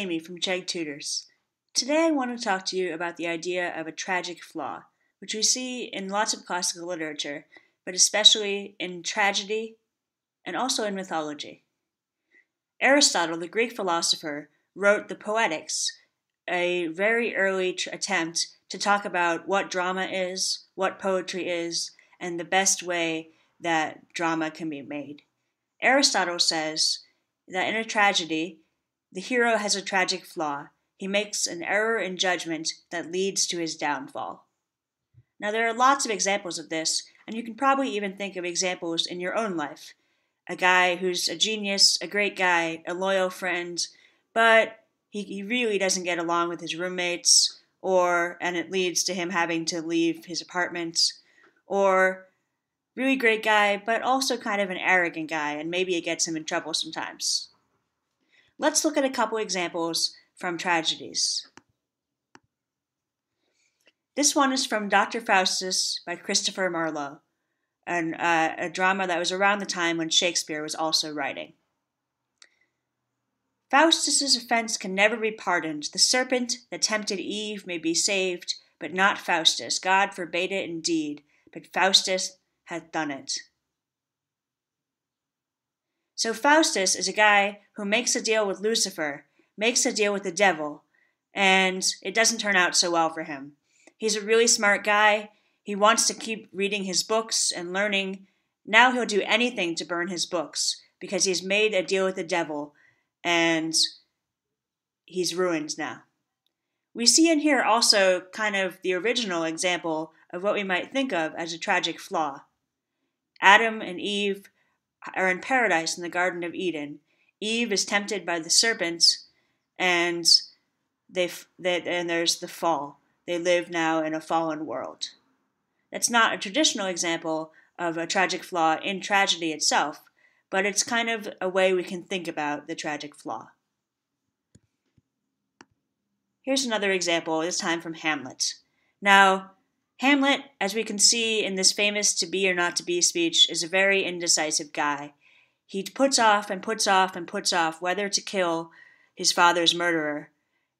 Amy from Chegg Tutors. Today I want to talk to you about the idea of a tragic flaw, which we see in lots of classical literature, but especially in tragedy and also in mythology. Aristotle, the Greek philosopher, wrote the Poetics, a very early tr- attempt to talk about what drama is, what poetry is, and the best way that drama can be made. Aristotle says that in a tragedy, the hero has a tragic flaw. He makes an error in judgment that leads to his downfall. Now, there are lots of examples of this, and you can probably even think of examples in your own life. A guy who's a genius, a great guy, a loyal friend, but he, he really doesn't get along with his roommates, or, and it leads to him having to leave his apartment, or really great guy, but also kind of an arrogant guy, and maybe it gets him in trouble sometimes. Let's look at a couple examples from tragedies. This one is from Dr. Faustus by Christopher Marlowe, uh, a drama that was around the time when Shakespeare was also writing. Faustus's offense can never be pardoned. The serpent that tempted Eve may be saved, but not Faustus. God forbade it indeed, but Faustus hath done it. So Faustus is a guy who makes a deal with Lucifer, makes a deal with the devil, and it doesn't turn out so well for him. He's a really smart guy. He wants to keep reading his books and learning. Now he'll do anything to burn his books because he's made a deal with the devil and he's ruined now. We see in here also kind of the original example of what we might think of as a tragic flaw. Adam and Eve are in paradise in the Garden of Eden. Eve is tempted by the serpents, and they, they and there's the fall. They live now in a fallen world. That's not a traditional example of a tragic flaw in tragedy itself, but it's kind of a way we can think about the tragic flaw. Here's another example, this time from Hamlet. Now, Hamlet, as we can see in this famous to be or not to be speech, is a very indecisive guy. He puts off and puts off and puts off whether to kill his father's murderer.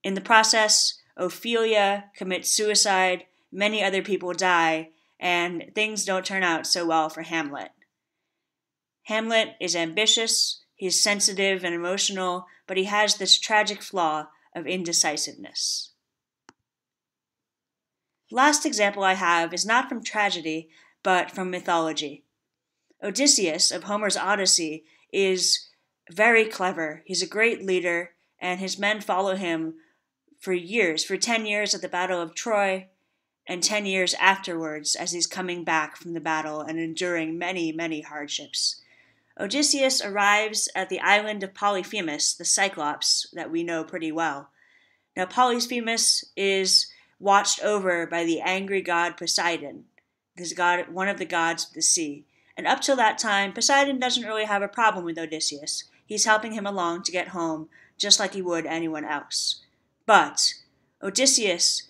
In the process, Ophelia commits suicide, many other people die, and things don't turn out so well for Hamlet. Hamlet is ambitious, he's sensitive and emotional, but he has this tragic flaw of indecisiveness. Last example I have is not from tragedy, but from mythology. Odysseus of Homer's Odyssey is very clever. He's a great leader, and his men follow him for years, for 10 years at the Battle of Troy, and 10 years afterwards as he's coming back from the battle and enduring many, many hardships. Odysseus arrives at the island of Polyphemus, the Cyclops that we know pretty well. Now, Polyphemus is watched over by the angry god Poseidon, this god, one of the gods of the sea. And up till that time, Poseidon doesn't really have a problem with Odysseus. He's helping him along to get home, just like he would anyone else. But Odysseus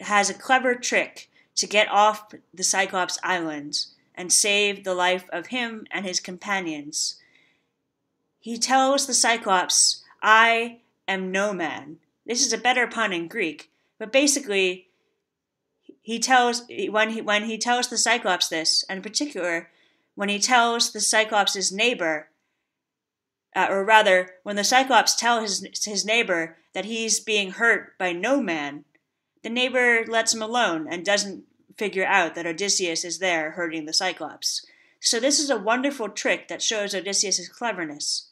has a clever trick to get off the Cyclops Islands and save the life of him and his companions. He tells the Cyclops, I am no man. This is a better pun in Greek, but basically, he tells when he when he tells the Cyclops this, and in particular, when he tells the Cyclops' neighbor, uh, or rather, when the Cyclops tells his his neighbor that he's being hurt by no man, the neighbor lets him alone and doesn't figure out that Odysseus is there hurting the Cyclops. So this is a wonderful trick that shows Odysseus' cleverness.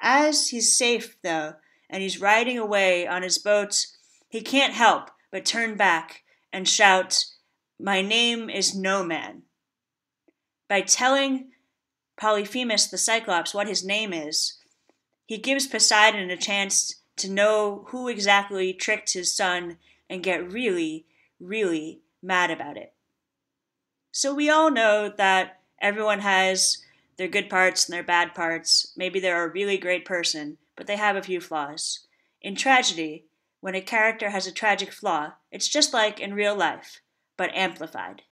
As he's safe, though, and he's riding away on his boat he can't help but turn back and shout, My name is No Man. By telling Polyphemus the Cyclops what his name is, he gives Poseidon a chance to know who exactly tricked his son and get really, really mad about it. So we all know that everyone has their good parts and their bad parts. Maybe they're a really great person, but they have a few flaws. In tragedy, when a character has a tragic flaw, it's just like in real life, but amplified.